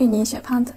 芋泥雪胖子。